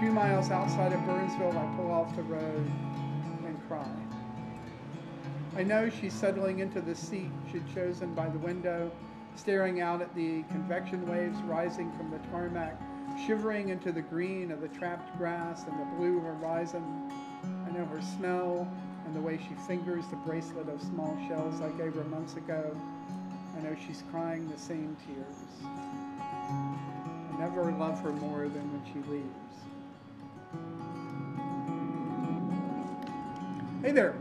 Two miles outside of Burnsville, I pull off the road and cry. I know she's settling into the seat she'd chosen by the window, staring out at the convection waves rising from the tarmac, shivering into the green of the trapped grass and the blue horizon. I know her smell and the way she fingers the bracelet of small shells I gave her months ago. I know she's crying the same tears. I never love her more than when she leaves. Hey there.